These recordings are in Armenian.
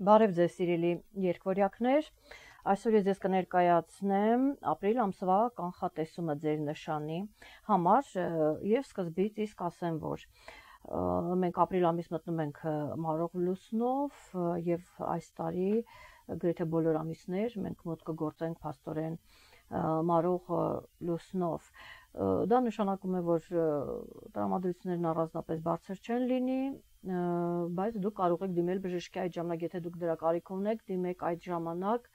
Բարև ձեզ սիրելի երկվորյակներ։ Այսօր ես ձեզ կներկայացնեմ ապրիլ ամսվա կանխատեսումը ձեր նշանի համար եւ սկզբից իսկ ասեմ, որ մենք ապրիլ ամիս մտնում ենք մարող լուսնով եւ այս տարի գրեթե բոլոր ամիսներ մենք մոտ կգործենք փաստորեն մարող լուսնով դա նշանակում է, որ տրամադրություններն առանձնապես բարձր չեն լինի, բայց դուք կարող եք դիմել բժշկի այդ ժամանակ, եթե դուք դրա կարիք ունեք, դիմեք այդ ժամանակ,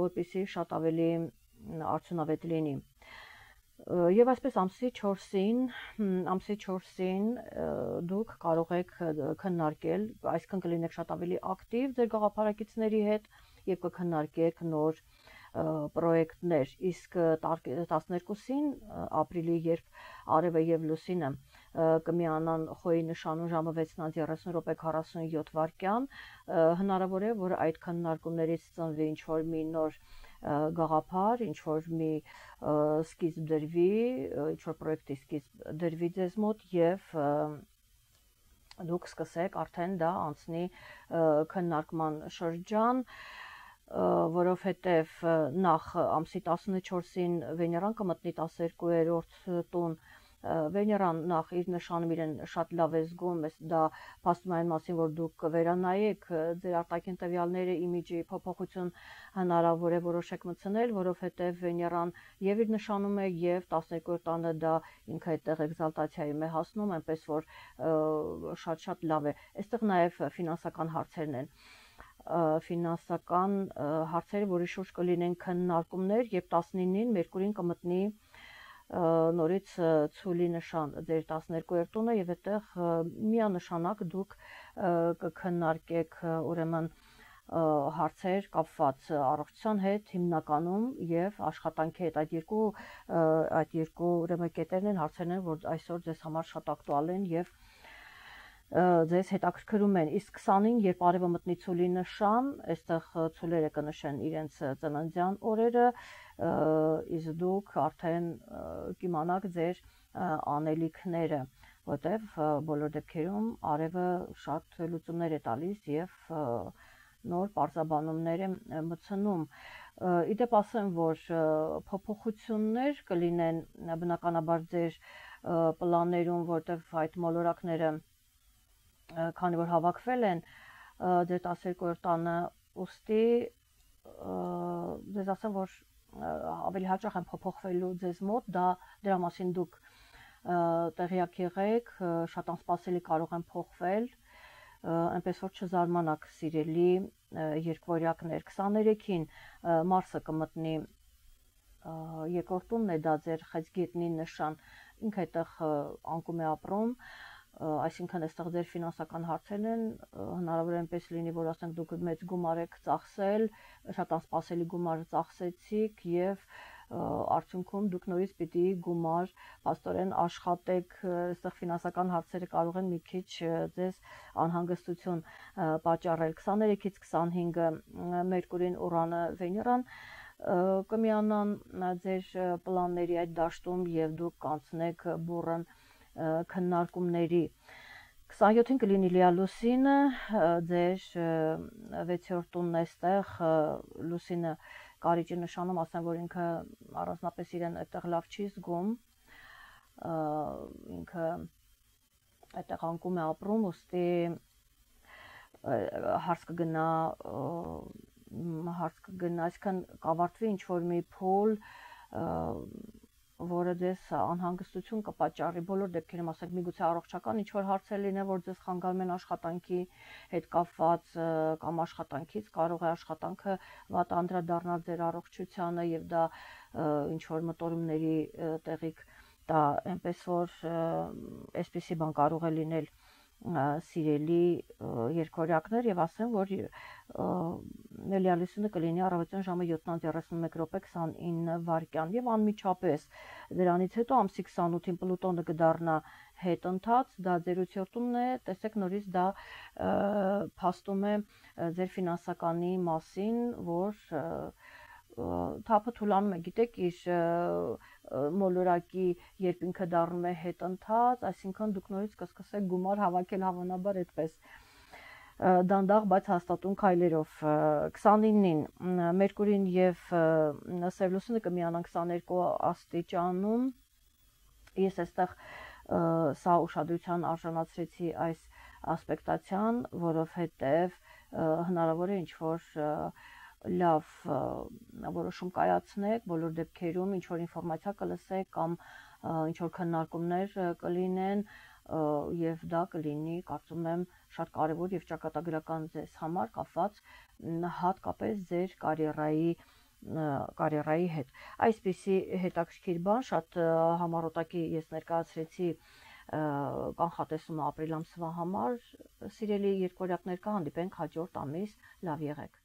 որպեսզի շատ ավելի արդյունավետ լինի։ Եվ այսպես ամսի 4-ին, ամսի 4-ին դուք կարող եք քննարկել, այսինքն կլինեք շատ ավելի ակտիվ ձեր գաղափարակիցների հետ եւ կքննարկեք նոր պրոյեկտներ, իսկ 12-ին ապրիլի, երբ արևը եւ լուսինը կմիանան խոյի նշանուն ժամը 6:30 րոպե 47 վայրկյան, հնարավոր է, որ այդ քննարկումներից ծնվի ինչ-որ մի նոր գաղափար, ինչ որ մի սկիզբ դրվի, ինչ որ պրոյեկտի սկիզբ դրվի ձեզ մոտ եւ դուք սկսեք արդեն դա անցնի քննարկման շրջան որովհետև նախ ամսի 14-ին Վեներան կմտնի 12-րդ տուն Վեներան նախ իր նշանում իրեն շատ լավ է զգում, ես դա փաստում այն մասին, որ դուք վերանայեք ձեր արտաքին տվյալները, իմիջի փոփոխություն հնարավոր է որոշեք մտցնել, որովհետև Վեներան եւ իր նշանում է եւ 12-րդ տանը դա ինքը այդտեղ էքզալտացիայում է հասնում, այնպես որ շատ-շատ լավ է։ Այստեղ նաեւ ֆինանսական հարցերն են ֆինանսական հարցերը, որի շուրջ կլինեն քննարկումներ, եւ 19-ին Մերկուրին կմտնի նորից ցուլի նշան ձեր 12-րդ տունը եւ այդտեղ միանշանակ դուք կքննարկեք ուրեմն հարցեր կապված առողջության հետ հիմնականում եւ աշխատանքի հետ այդ երկու այդ երկու ուրեմն կետերն են հարցերն են որ այսօր ձեզ համար շատ ակտուալ են եւ ձեզ հետաքրքրում են իսկ 20-ին երբ արևը մտնի ցուլի նշան այստեղ ցուլերը կնշեն իրենց ծննդյան օրերը իսկ դուք արդեն կիմանաք ձեր անելիքները, որտեվ բոլոր դեպքերում արևը շատ լուծումներ է տալիս եւ նոր պարզաբանումներ է մտցնում։ Իդեպ ասեմ, որ փոփոխություններ կլինեն բնականաբար ձեր պլաններում, որտեվ այդ մոլորակները քանի որ հավաքվել են ձեր 12-րդ տանը, ուստի ձեզ ասեմ, որ ավելի հաճախ են փոփոխվելու ձեզ մոտ, դա դրա մասին դուք տեղյակ եղեք, շատ անսպասելի կարող են փոխվել, այնպես որ չզարմանաք սիրելի երկվորյակներ 23-ին Մարսը կմտնի երկրորդումն է դա ձեր խեցգետնի նշան ինքը այդտեղ անկում է ապրում այսինքն այստեղ ձեր ֆինանսական հարցերն են հնարավոր է այնպես լինի որ ասենք դուք մեծ գումար եք ծախսել շատ անսպասելի գումար ծախսեցիք եւ արդյունքում դուք նորից պիտի գումար աստորեն աշխատեք այստեղ ֆինանսական հարցերը կարող են մի քիչ ձեզ անհանգստություն պատճառել. 23-ից 25-ը Մերկուրին, Ուրանը, Վեներան կմիանան ձեր պլանների այդ դաշտում եւ դուք կանցնեք բուրըն քննարկումների 27-ին կլինի Լուսինը, ձեր 6-րդ տունն էստեղ Լուսինը կարիճի նշանում, ասեմ, որ ինքը առանձնապես իրեն այդտեղ լավ չի զգում, ինքը այդտեղ անկում է ապրում, ուստի հարց կգնա հարց կգնա, այսքան կավարտվի ինչ որ մի փոլ որը ձեզ անհանգստություն կպատճառի բոլոր դեպքերում, ասենք միգուցե առողջական ինչ որ հարցեր լինեն, որ ձեզ խանգարում են աշխատանքի հետ կապված կամ աշխատանքից, կարող է աշխատանքը վատ անդրադառնալ ձեր առողջությանը եւ դա ինչ որ մտորումների տեղիք տա, այնպես որ այսպեսի բան կարող է լինել սիրելի երկորյակներ եւ ասեմ, որ Նելիալիսունը կլինի առավոտյան ժամը 7:31 րոպե 29 վայրկյան եւ անմիջապես դրանից հետո ամսի 28-ին Պլուտոնը կդառնա հետընթաց, դա ձեր ուսյորտումն է, տեսեք նորից դա փաստում է ձեր ֆինանսականի մասին, որ թափը թուլանում է, գիտեք, իր մոլորակի երբ ինքը դառնում է հետընթաց, այսինքն դուք նորից կսկսեք գումար հավաքել հավանաբար այդպես դանդաղ, բայց հաստատուն քայլերով 29-ին Մերկուրին եւ Սևլուսինը կմիանան 22 աստիճանում։ Ես այստեղ սա ուշադրության արժանացրեցի այս ասպեկտացիան, որովհետև հնարավոր է ինչ որ լավ որոշում կայացնեք, բոլոր դեպքերում ինչ որ ինֆորմացիա կլսեք կամ ինչ որ քննարկումներ կլինեն եւ դա կլինի, կարծում եմ, շատ կարեւոր եւ ճակատագրական ձեզ համար կապված հատկապես ձեր կարիերայի կարիերայի հետ։ Այսպիսի հետաքրքիր բան, շատ համառոտակի ես ներկայացրեցի կանխատեսումը ապրիլ ամսվա համար։ Սիրելի երկորյակներ կհանդիպենք հաջորդ ամիս, լավ եղեք։